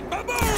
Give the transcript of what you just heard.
right. Baboom!